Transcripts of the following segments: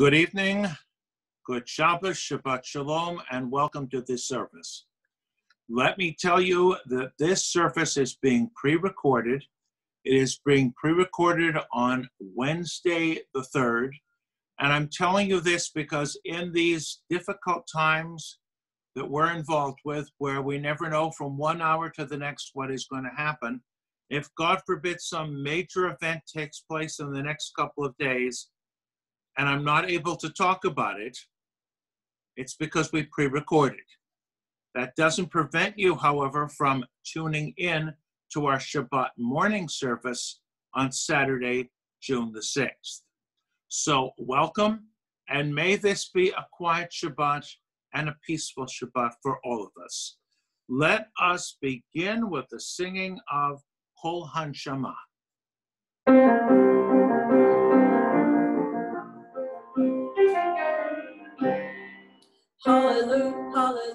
Good evening, good Shabbos, Shabbat Shalom, and welcome to this service. Let me tell you that this service is being pre recorded. It is being pre recorded on Wednesday the 3rd. And I'm telling you this because in these difficult times that we're involved with, where we never know from one hour to the next what is going to happen, if God forbid some major event takes place in the next couple of days, and I'm not able to talk about it, it's because we pre recorded. That doesn't prevent you, however, from tuning in to our Shabbat morning service on Saturday, June the 6th. So, welcome, and may this be a quiet Shabbat and a peaceful Shabbat for all of us. Let us begin with the singing of Kol Hanshama.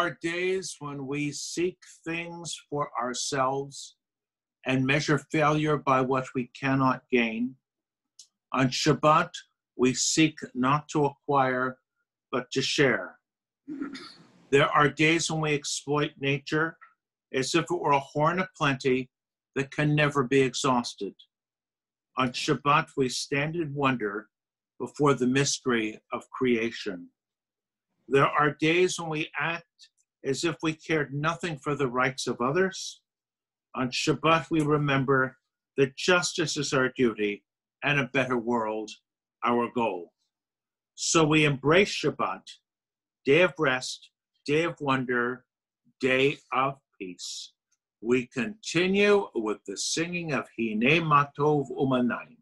Are days when we seek things for ourselves and measure failure by what we cannot gain. On Shabbat, we seek not to acquire, but to share. There are days when we exploit nature as if it were a horn of plenty that can never be exhausted. On Shabbat, we stand in wonder before the mystery of creation. There are days when we act as if we cared nothing for the rights of others. On Shabbat, we remember that justice is our duty and a better world our goal. So we embrace Shabbat, day of rest, day of wonder, day of peace. We continue with the singing of Hine Matov Umanayim.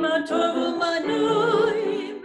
Shema Tov Manuim,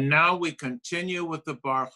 And now we continue with the Baruch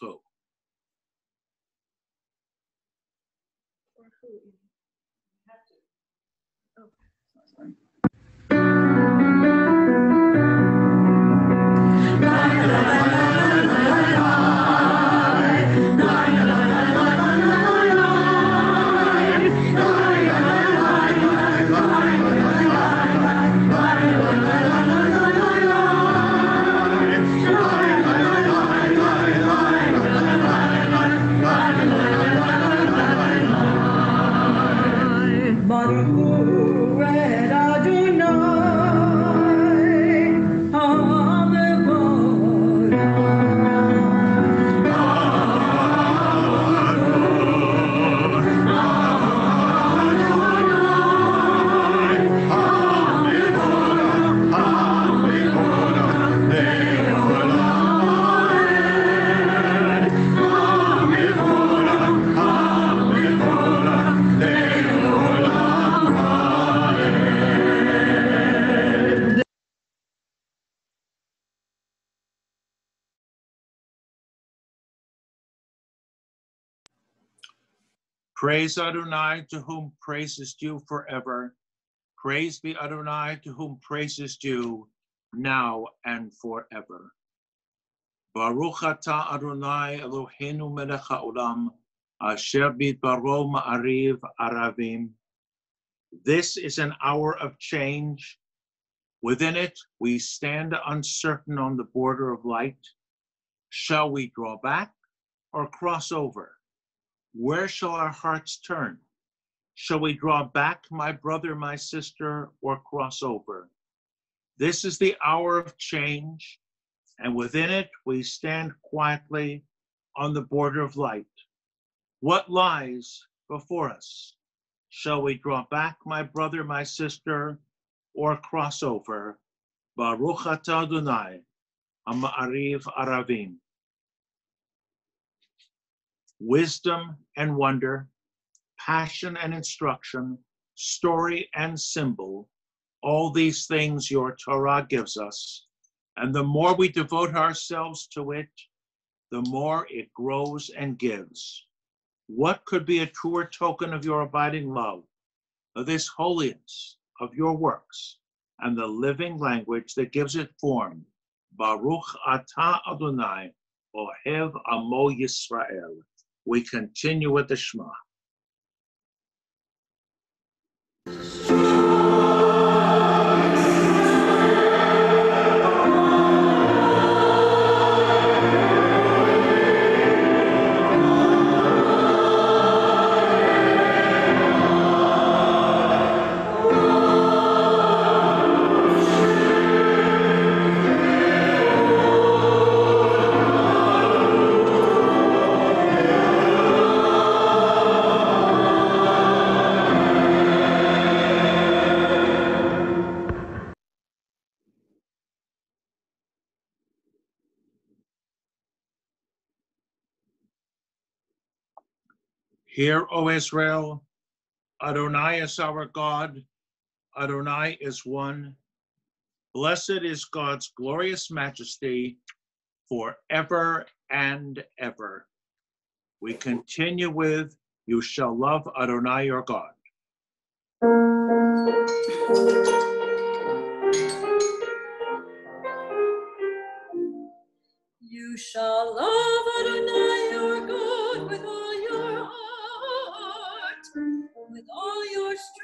Praise Adonai, to whom praise is due forever. Praise be Adonai, to whom praise is due, now and forever. Baruch atah Adonai Eloheinu melech haolam, asher bidbaro ma'ariv aravim. This is an hour of change. Within it, we stand uncertain on the border of light. Shall we draw back or cross over? Where shall our hearts turn? Shall we draw back, my brother, my sister, or cross over? This is the hour of change, and within it we stand quietly on the border of light. What lies before us? Shall we draw back, my brother, my sister, or cross over? Baruch Adonai, Ama'ariv Aravim. Wisdom and wonder, passion and instruction, story and symbol, all these things your Torah gives us. And the more we devote ourselves to it, the more it grows and gives. What could be a truer token of your abiding love, of this holiness of your works, and the living language that gives it form? Baruch atah Adonai, Ohev Amo Yisrael. We continue with the Shema. Hear, O Israel, Adonai is our God, Adonai is one. Blessed is God's glorious majesty forever and ever. We continue with, You shall love Adonai your God. You shall love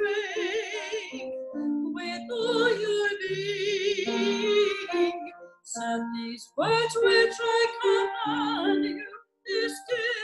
strength, with all your being. Set these words which I command you this day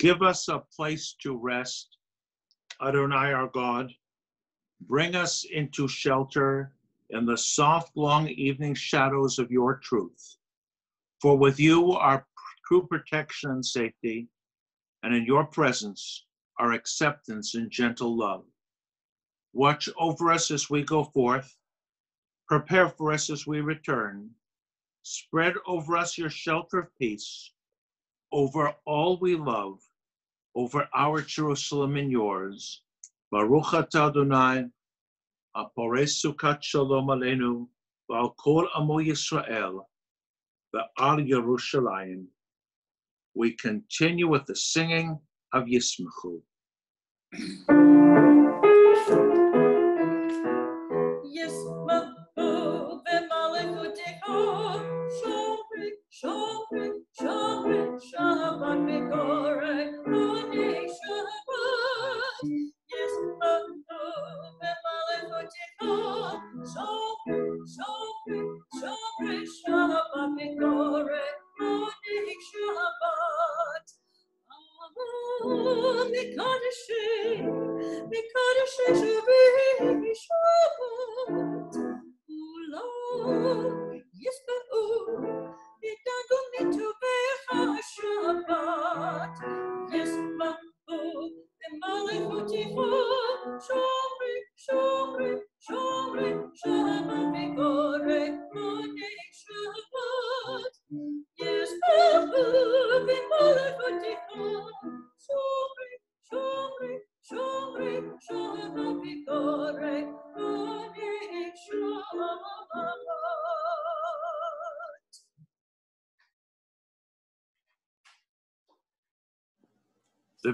Give us a place to rest, Adonai our God. Bring us into shelter in the soft, long evening shadows of your truth. For with you are true protection and safety, and in your presence are acceptance and gentle love. Watch over us as we go forth. Prepare for us as we return. Spread over us your shelter of peace, over all we love, over our Jerusalem and yours. Baruch atah Adonai, aporesukat shalom aleinu, ועל Kol Amo Yisrael, ועל Yerushalayim, We continue with the singing of Yismachu. Shabbat. Christmas.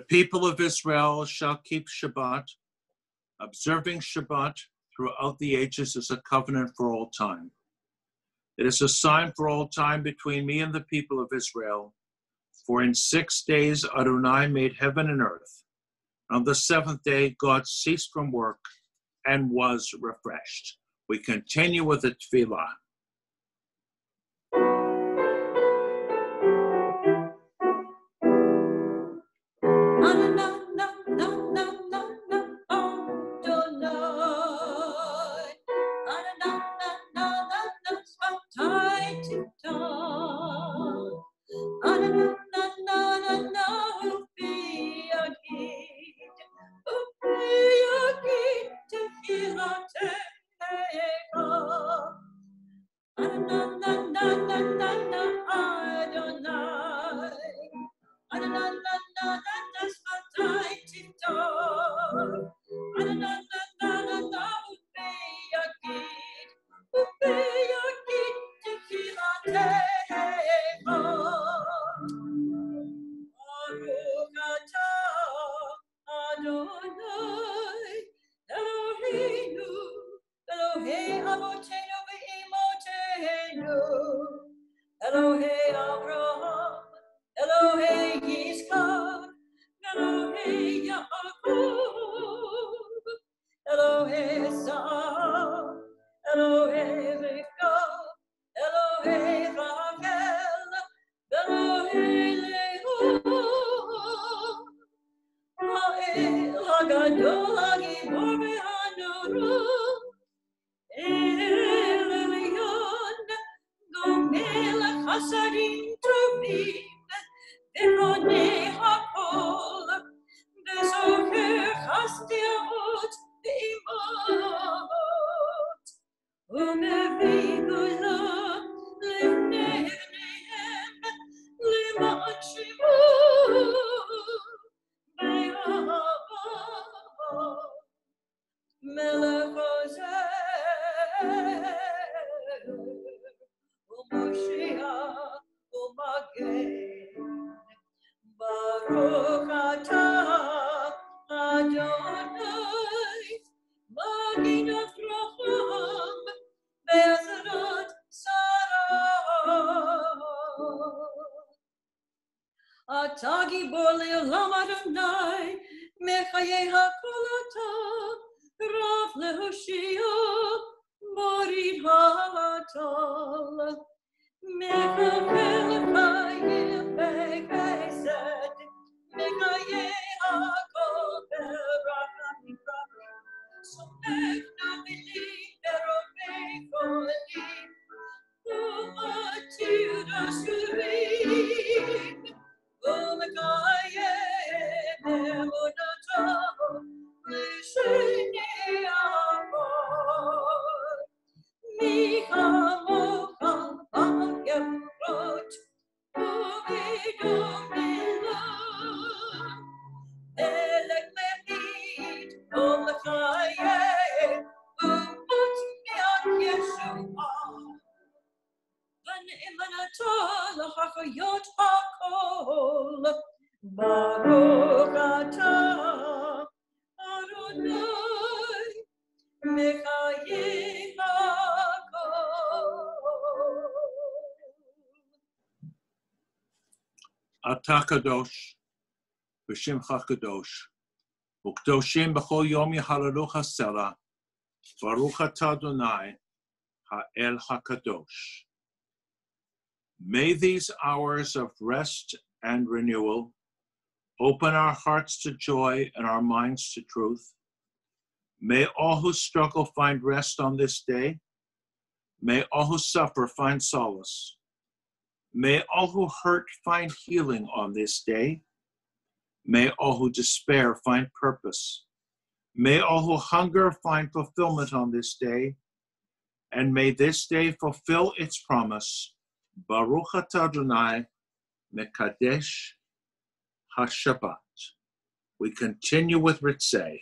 people of Israel shall keep Shabbat, observing Shabbat throughout the ages is a covenant for all time. It is a sign for all time between me and the people of Israel. For in six days Adonai made heaven and earth. On the seventh day, God ceased from work and was refreshed. We continue with the tefillah. me vi dolor, Atakadosh, Vishim Hakadosh, Uktoshim Bahol Yomi Halaluha Sela, Varuha Tadunai, Ha El Hakadosh. May these hours of rest and renewal open our hearts to joy and our minds to truth. May all who struggle find rest on this day. May all who suffer find solace. May all who hurt find healing on this day. May all who despair find purpose. May all who hunger find fulfillment on this day. And may this day fulfill its promise. Baruch Adonai Mekadesh HaShabbat. We continue with Ritzay.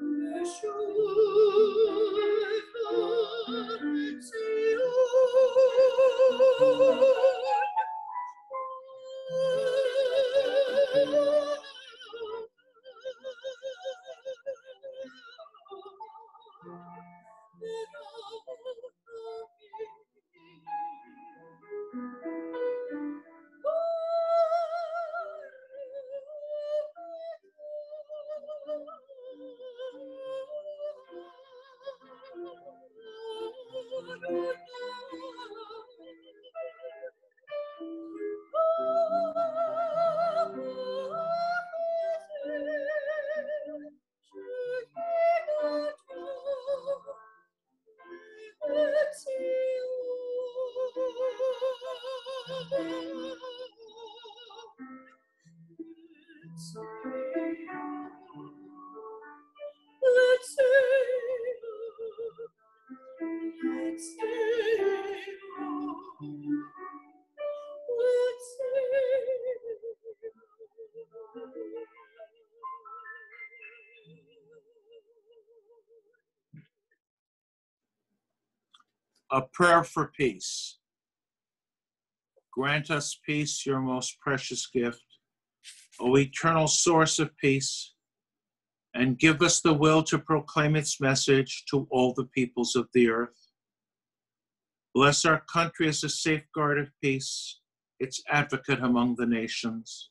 约束 A prayer for peace. Grant us peace, your most precious gift, O eternal source of peace, and give us the will to proclaim its message to all the peoples of the earth. Bless our country as a safeguard of peace, its advocate among the nations.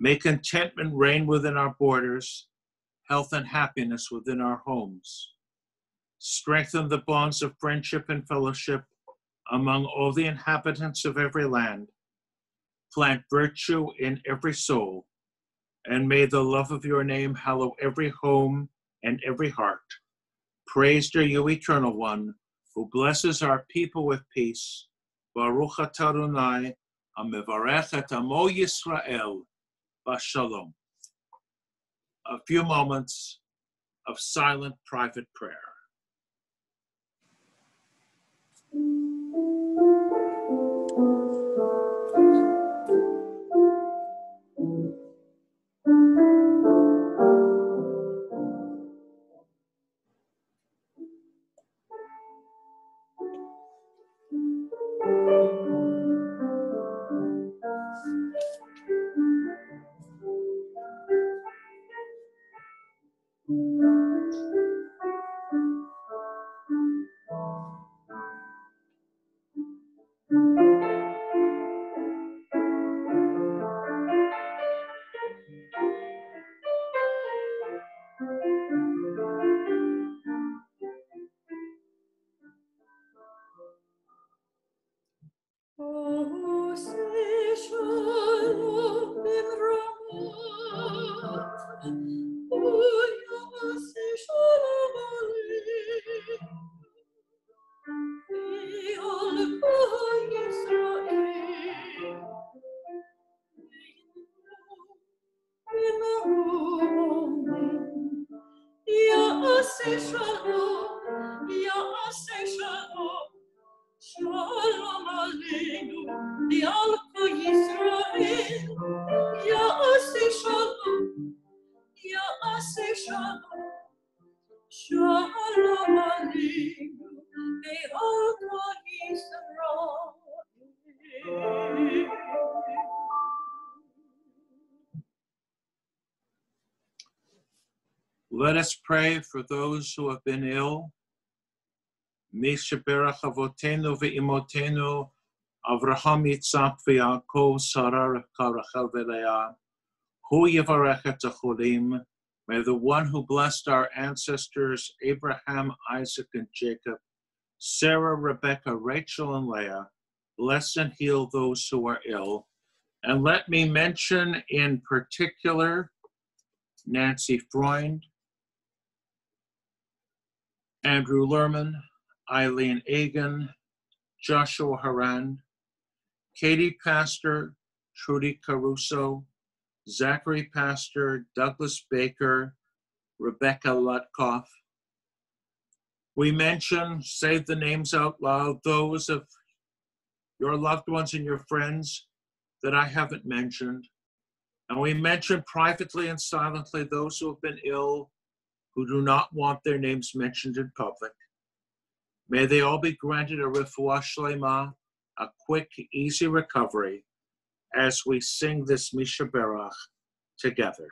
May contentment reign within our borders, health and happiness within our homes. Strengthen the bonds of friendship and fellowship among all the inhabitants of every land. Plant virtue in every soul, and may the love of your name hallow every home and every heart. Praised are you, Eternal One, who blesses our people with peace. Baruch atarunai, Adonai, amevarech et amo Yisrael, bashalom. A few moments of silent private prayer. Mm-hmm. Pray for those who have been ill. Avraham Yitzhak Sarah. Hu yivarech et acholim. May the one who blessed our ancestors Abraham, Isaac, and Jacob, Sarah, Rebecca, Rachel, and Leah, bless and heal those who are ill. And let me mention in particular Nancy Freund, Andrew Lerman, Eileen Egan, Joshua Haran, Katie Pastor, Trudy Caruso, Zachary Pastor, Douglas Baker, Rebecca Lutkoff. We mention, say the names out loud, those of your loved ones and your friends that I haven't mentioned. And we mention privately and silently those who have been ill, who do not want their names mentioned in public. May they all be granted a refuah shlema, a quick, easy recovery, as we sing this Mi Shebeirach together.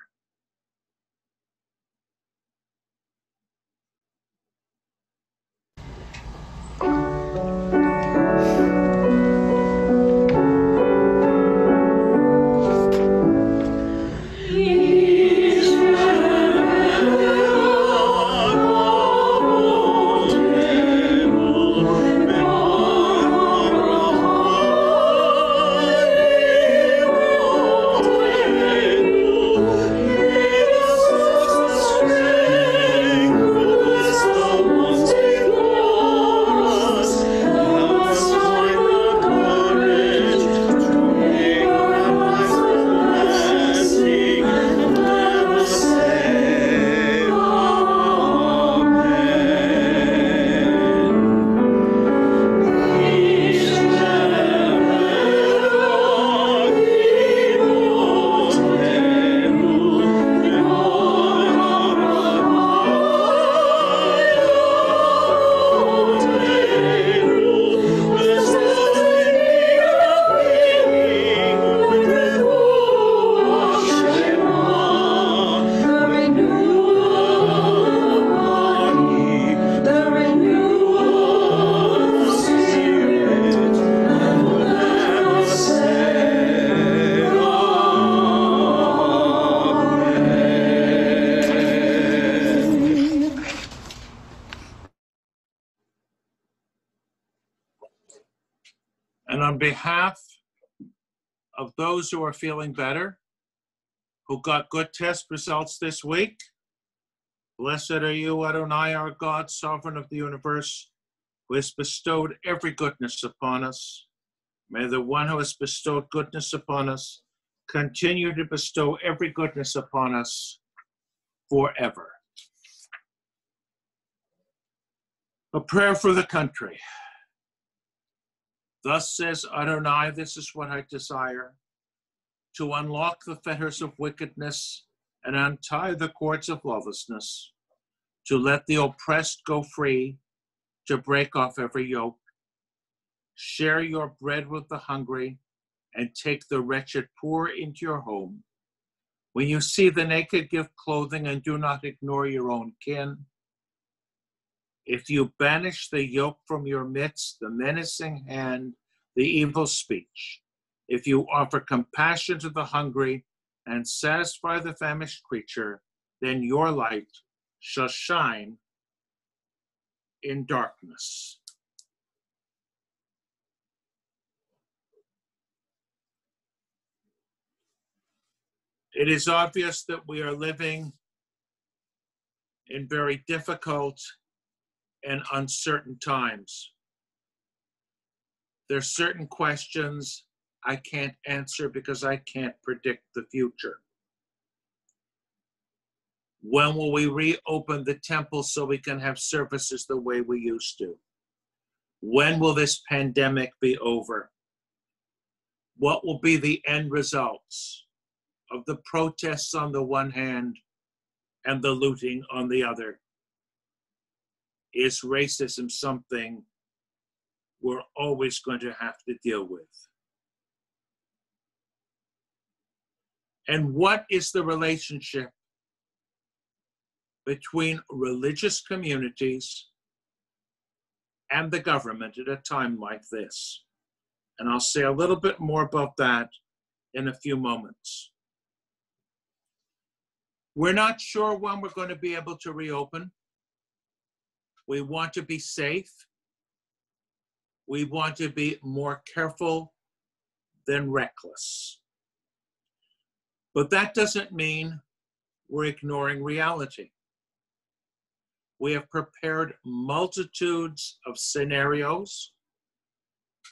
Those who are feeling better, who got good test results this week, blessed are you, Adonai, our God, sovereign of the universe, who has bestowed every goodness upon us. May the one who has bestowed goodness upon us continue to bestow every goodness upon us forever. A prayer for the country. Thus says Adonai, this is what I desire to unlock the fetters of wickedness and untie the cords of lawlessness, to let the oppressed go free, to break off every yoke. Share your bread with the hungry and take the wretched poor into your home. When you see the naked, give clothing and do not ignore your own kin. If you banish the yoke from your midst, the menacing hand, the evil speech, if you offer compassion to the hungry and satisfy the famished creature, then your light shall shine in darkness. It is obvious that we are living in very difficult and uncertain times. There are certain questions I can't answer because I can't predict the future. When will we reopen the temple so we can have services the way we used to? When will this pandemic be over? What will be the end results of the protests on the one hand and the looting on the other? Is racism something we're always going to have to deal with? And what is the relationship between religious communities and the government at a time like this? And I'll say a little bit more about that in a few moments. We're not sure when we're going to be able to reopen. We want to be safe. We want to be more careful than reckless. But that doesn't mean we're ignoring reality. We have prepared multitudes of scenarios.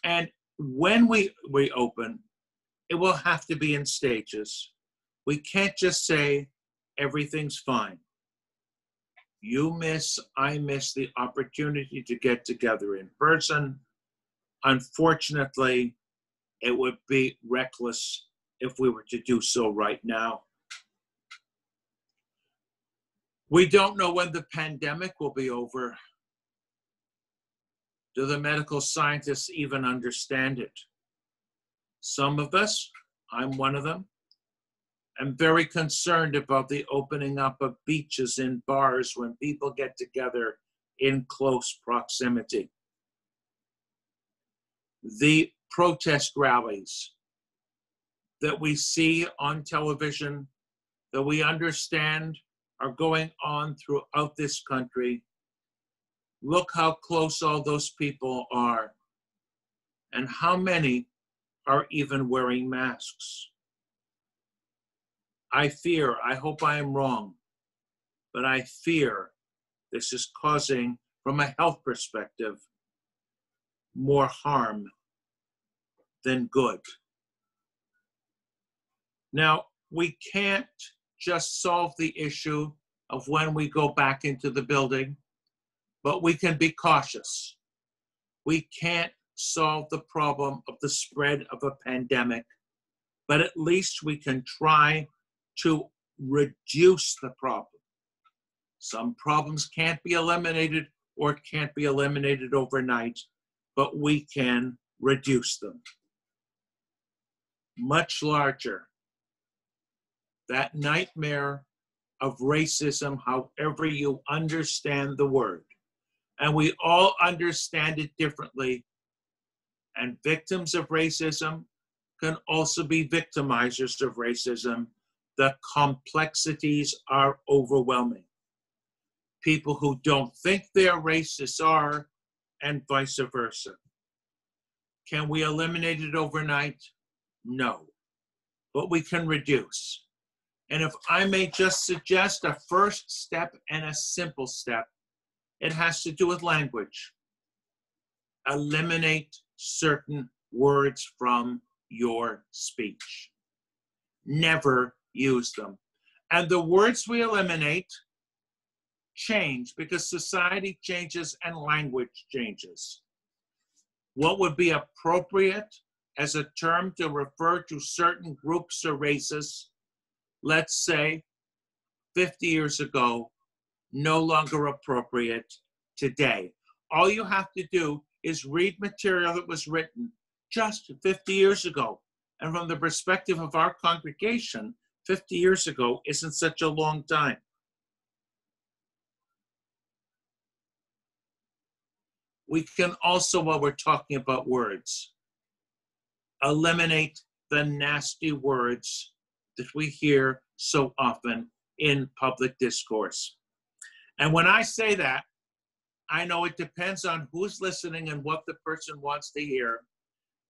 And when we reopen, it will have to be in stages. We can't just say everything's fine. You miss, I miss the opportunity to get together in person. Unfortunately, it would be reckless if we were to do so right now. We don't know when the pandemic will be over. Do the medical scientists even understand it? Some of us, I'm one of them, am very concerned about the opening up of beaches and bars when people get together in close proximity. The protest rallies that we see on television, that we understand are going on throughout this country. Look how close all those people are, and how many are even wearing masks. I fear, I hope I am wrong, but I fear this is causing, from a health perspective, more harm than good. Now, we can't just solve the issue of when we go back into the building, but we can be cautious. We can't solve the problem of the spread of a pandemic, but at least we can try to reduce the problem. Some problems can't be eliminated or can't be eliminated overnight, but we can reduce them. Much larger that nightmare of racism, however you understand the word. And we all understand it differently. And victims of racism can also be victimizers of racism. The complexities are overwhelming. People who don't think they're racists are, and vice versa. Can we eliminate it overnight? No. But we can reduce. And if I may just suggest a first step and a simple step, it has to do with language. Eliminate certain words from your speech. Never use them. And the words we eliminate change because society changes and language changes. What would be appropriate as a term to refer to certain groups or races let's say 50 years ago, no longer appropriate today. All you have to do is read material that was written just 50 years ago. And from the perspective of our congregation, 50 years ago isn't such a long time. We can also, while we're talking about words, eliminate the nasty words that we hear so often in public discourse. And when I say that, I know it depends on who's listening and what the person wants to hear,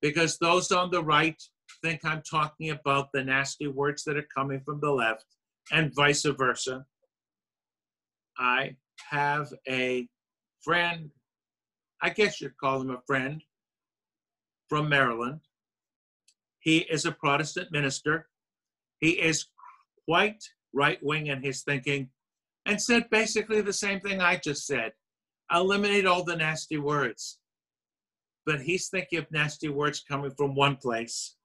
because those on the right think I'm talking about the nasty words that are coming from the left, and vice versa. I have a friend, I guess you'd call him a friend, from Maryland. He is a Protestant minister. He is quite right wing in his thinking, and said basically the same thing I just said eliminate all the nasty words. But he's thinking of nasty words coming from one place,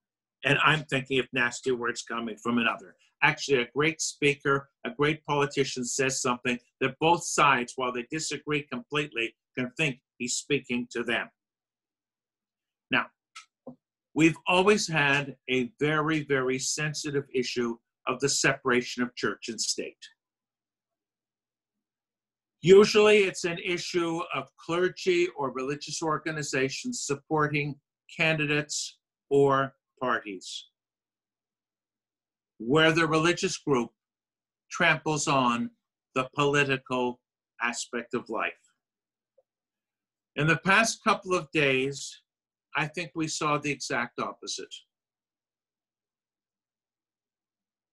and I'm thinking of nasty words coming from another. Actually, a great speaker, a great politician says something that both sides, while they disagree completely, can think he's speaking to them. We've always had a very, very sensitive issue of the separation of church and state. Usually, it's an issue of clergy or religious organizations supporting candidates or parties, where the religious group tramples on the political aspect of life. In the past couple of days, I think we saw the exact opposite.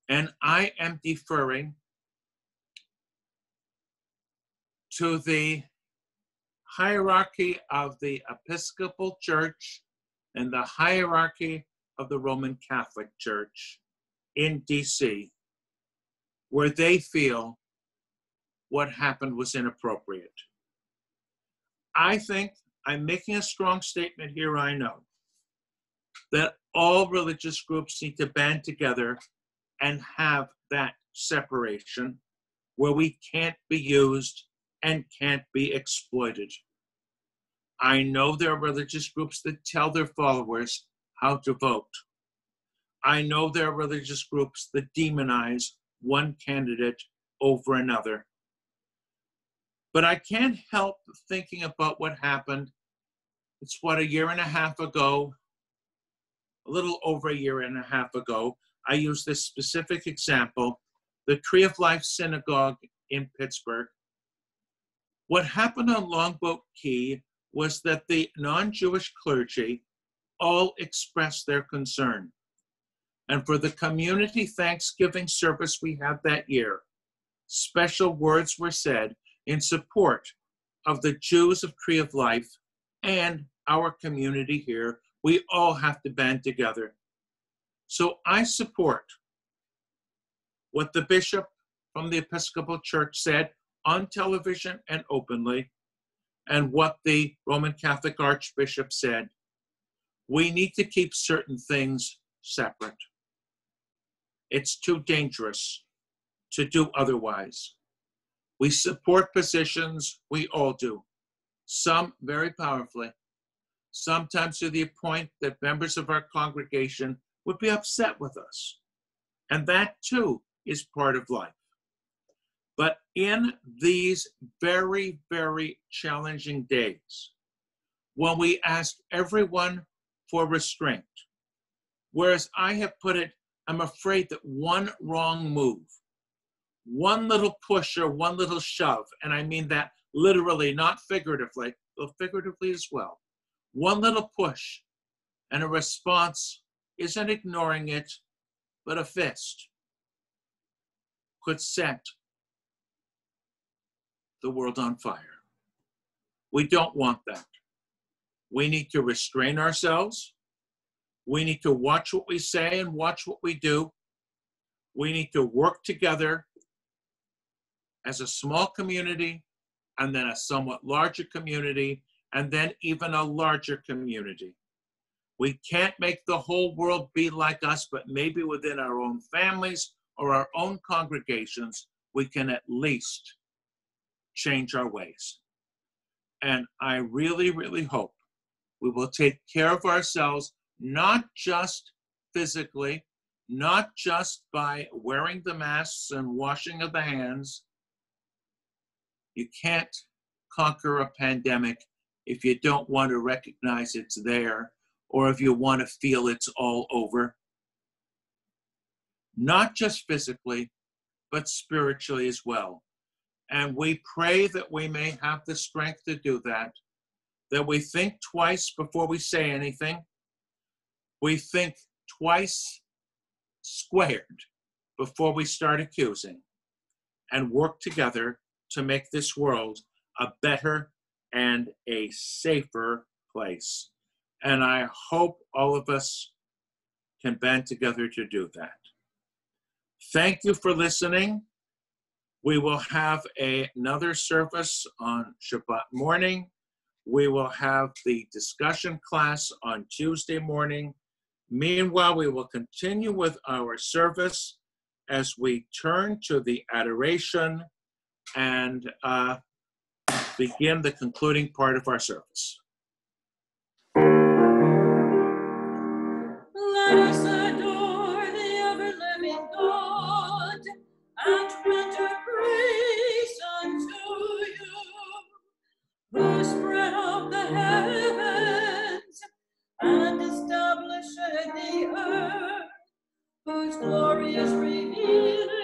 And I am deferring to the hierarchy of the Episcopal Church and the hierarchy of the Roman Catholic Church in DC, where they feel what happened was inappropriate. I think I'm making a strong statement here, I know, that all religious groups need to band together and have that separation where we can't be used and can't be exploited. I know there are religious groups that tell their followers how to vote. I know there are religious groups that demonize one candidate over another. But I can't help thinking about what happened. It's what, a year and a half ago, a little over a year and a half ago, I used this specific example the Tree of Life Synagogue in Pittsburgh what happened on Longboat Key was that the non Jewish clergy all expressed their concern. And for the community Thanksgiving service we had that year, special words were said in support of the Jews of Tree of Life and our community here. We all have to band together. So I support what the bishop from the Episcopal Church said on television and openly, and what the Roman Catholic Archbishop said. We need to keep certain things separate. It's too dangerous to do otherwise. We support positions, we all do, some very powerfully, sometimes to the point that members of our congregation would be upset with us. And that too is part of life. But in these very, very challenging days, when we ask everyone for restraint, whereas I have put it, I'm afraid that one wrong move, one little push or one little shove, and I mean that literally, not figuratively, but figuratively as well, one little push and a response isn't ignoring it, but a fist could set the world on fire. We don't want that. We need to restrain ourselves. We need to watch what we say and watch what we do. We need to work together as a small community and then a somewhat larger community and then even a larger community. We can't make the whole world be like us, but maybe within our own families or our own congregations, we can at least change our ways. And I really, really hope we will take care of ourselves, not just physically, not just by wearing the masks and washing of the hands. You can't conquer a pandemic if you don't want to recognize it's there or if you want to feel it's all over. Not just physically, but spiritually as well. And we pray that we may have the strength to do that, that we think twice before we say anything. We think twice squared before we start accusing and work together to make this world a better and a safer place. And I hope all of us can band together to do that. Thank you for listening. We will have a- another service on Shabbat morning. We will have the discussion class on Tuesday morning. Meanwhile, we will continue with our service as we turn to the adoration and uh, begin the concluding part of our service. Let us adore the ever living God and render praise unto you, who spread up the heavens and established the earth, whose glory is revealed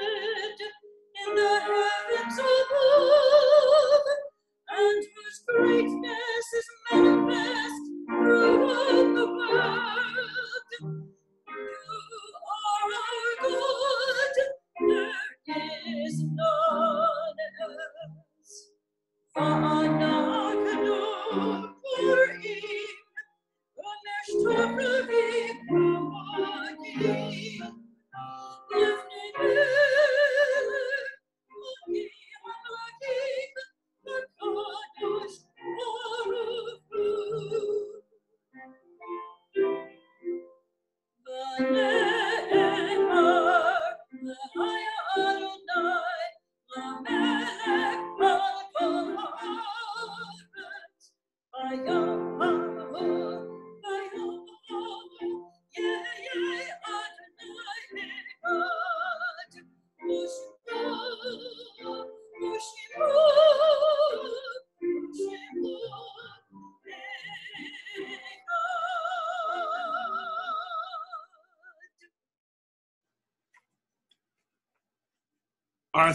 the heavens above, and whose greatness is manifest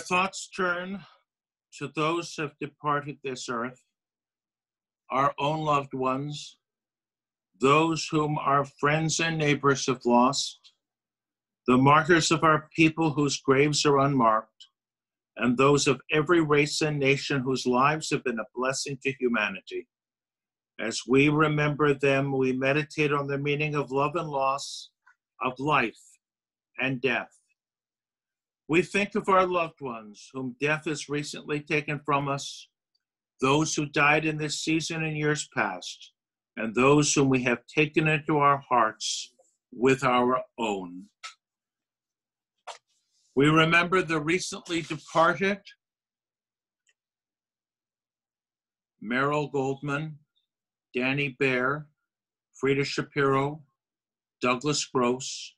thoughts turn to those who have departed this earth, our own loved ones, those whom our friends and neighbors have lost, the martyrs of our people whose graves are unmarked, and those of every race and nation whose lives have been a blessing to humanity. As we remember them, we meditate on the meaning of love and loss, of life and death. We think of our loved ones whom death has recently taken from us, those who died in this season and years past, and those whom we have taken into our hearts with our own. We remember the recently departed Merrill Goldman, Danny Bear, Frida Shapiro, Douglas Gross,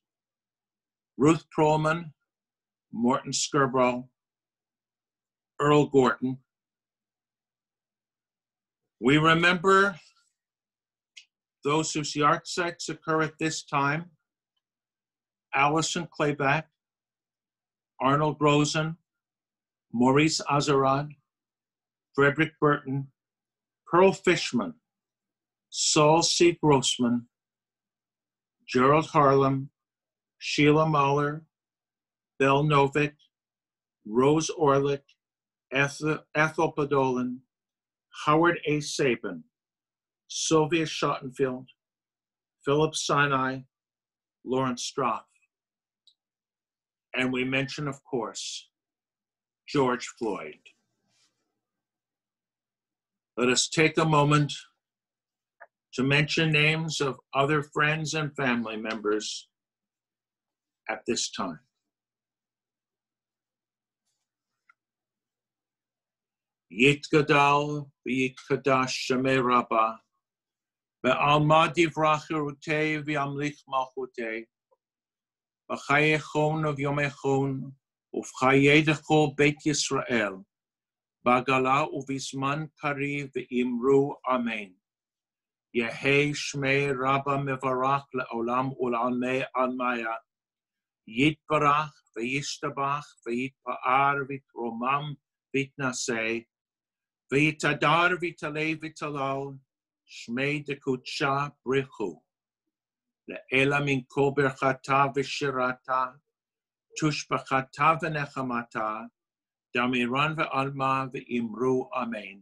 Ruth Perlman, Morton Scarborough, Earl Gorton. We remember those whose yahrzeits occur at this time Allison Clayback, Arnold Rosen, Maurice Azarad, Frederick Burton, Pearl Fishman, Saul C. Grossman, Gerald Harlem, Sheila Mahler, Belle Novick, Rose Orlick, Ethel, Ethel Podolin, Howard A. Sabin, Sylvia Schottenfield, Philip Sinai, Lawrence Stroth. And we mention, of course, George Floyd. Let us take a moment to mention names of other friends and family members at this time. יתגדל ויתקדש שמי רבה, ועלמא יברח חירותי וימליך מלכותי, בחיי חון וביומי חון, ובחיי דכל בית ישראל, בעגלה ובזמן קרי ואמרו אמן. יהי שמי רבה מברך לעולם ולעמי עלמיה. יתברך וישתבח ויתפאר ויתרומם ויתנשא ויתדר ויתלה ויתלל, שמי דקודשה בריחו. לאלה מנקו ברכתה ושירתה, תושפחתה ונחמתה, דמירן ועלמה ואמרו אמן.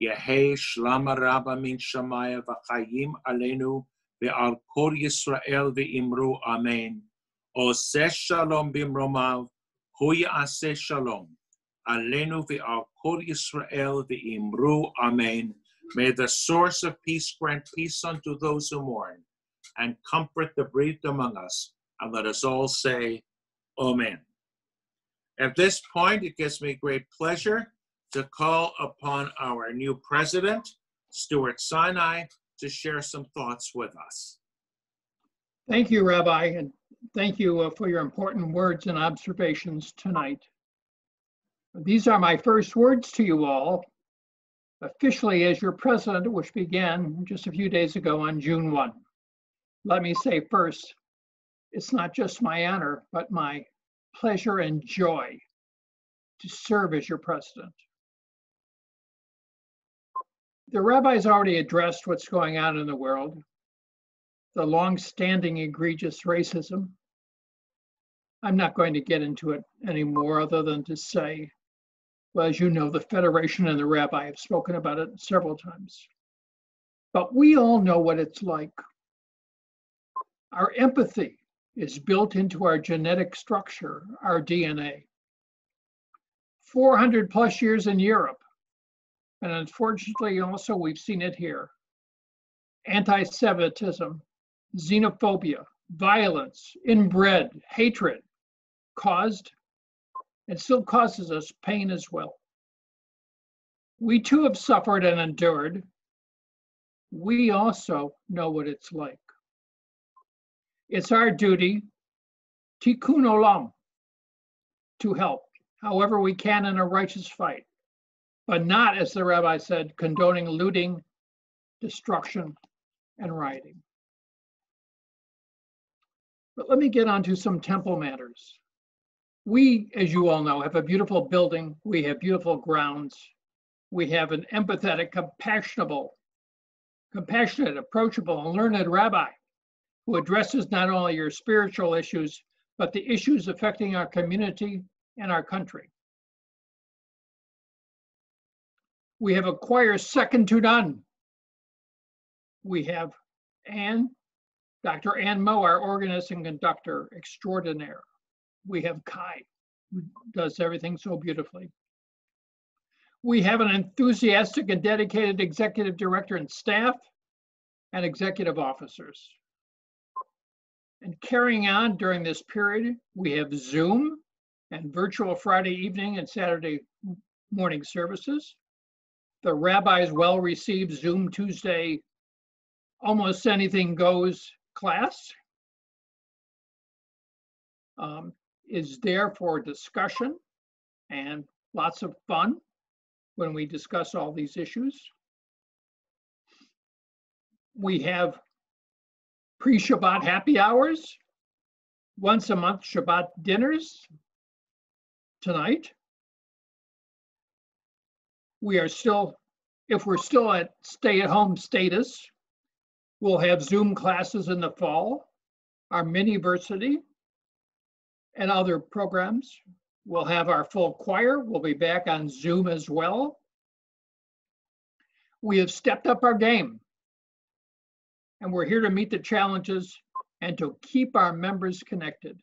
יהא שלמה רבה מן שמיא וחיים עלינו ועל כל ישראל ואמרו אמן. עושה שלום במרומיו, הוא יעשה שלום. Alenu v'al kol Yisrael v'imru Amen. May the source of peace grant peace unto those who mourn and comfort the bereaved among us. And let us all say, Amen. At this point, it gives me great pleasure to call upon our new president, Stuart Sinai, to share some thoughts with us. Thank you, Rabbi, and thank you uh, for your important words and observations tonight. These are my first words to you all, officially as your president, which began just a few days ago on June 1. Let me say first, it's not just my honor, but my pleasure and joy to serve as your president. The rabbis already addressed what's going on in the world, the long-standing egregious racism. I'm not going to get into it anymore other than to say, well, as you know, the Federation and the rabbi have spoken about it several times. But we all know what it's like. Our empathy is built into our genetic structure, our DNA. 400 plus years in Europe, and unfortunately also we've seen it here. Anti-Semitism, xenophobia, violence, inbred, hatred caused and still causes us pain as well. We too have suffered and endured. We also know what it's like. It's our duty, tikkun olam, to help however we can in a righteous fight, but not, as the rabbi said, condoning looting, destruction, and rioting. But let me get on to some temple matters. We, as you all know, have a beautiful building. We have beautiful grounds. We have an empathetic, compassionable, compassionate, approachable, and learned rabbi who addresses not only your spiritual issues, but the issues affecting our community and our country. We have a choir second to none. We have Anne, Dr. Anne Moe, our organist and conductor extraordinaire. We have Kai, who does everything so beautifully. We have an enthusiastic and dedicated executive director and staff and executive officers. And carrying on during this period, we have Zoom and virtual Friday evening and Saturday morning services. The rabbis well received Zoom Tuesday, almost anything goes class. Um, is there for discussion and lots of fun when we discuss all these issues. We have pre-Shabbat happy hours, once a month Shabbat dinners tonight. We are still, if we're still at stay-at-home status, we'll have Zoom classes in the fall, our mini-versity, and other programs. We'll have our full choir. We'll be back on Zoom as well. We have stepped up our game and we're here to meet the challenges and to keep our members connected.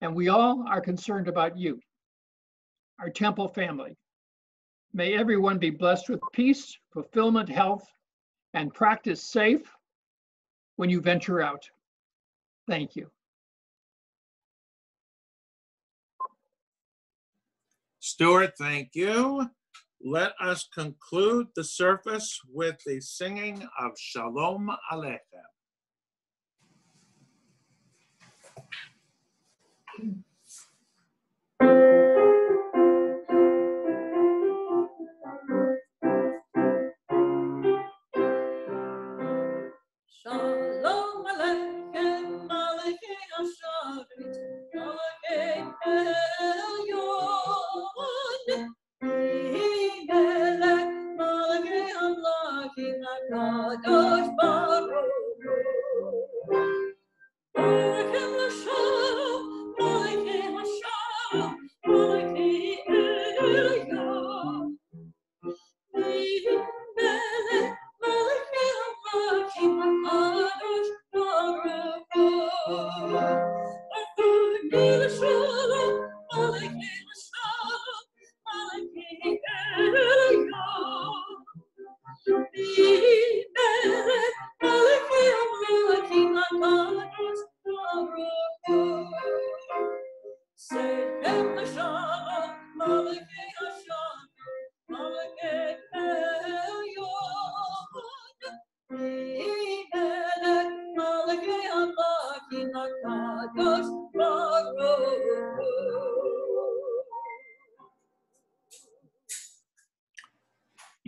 And we all are concerned about you, our temple family. May everyone be blessed with peace, fulfillment, health, and practice safe when you venture out. Thank you. Stuart, thank you. Let us conclude the service with the singing of Shalom Aleichem. Shalom Aleichem, Malachei HaSharet, Malachei Elyon.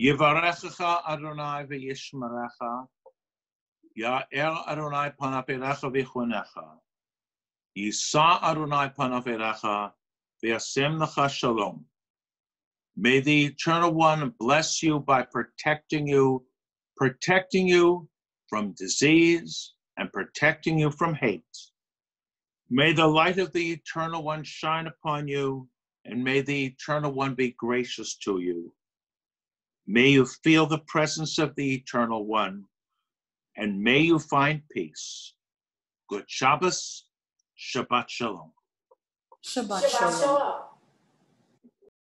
Yivarechecha Adonai v'yishmerecha. Ya'er Adonai panav elecha. Yisa Adonai panav elecha v'yasem lecha shalom. May the Eternal One bless you by protecting you, protecting you from disease and protecting you from hate. May the light of the Eternal One shine upon you, and may the Eternal One be gracious to you. May you feel the presence of the Eternal One, and may you find peace. Good Shabbos, Shabbat Shalom. Shabbat Shalom.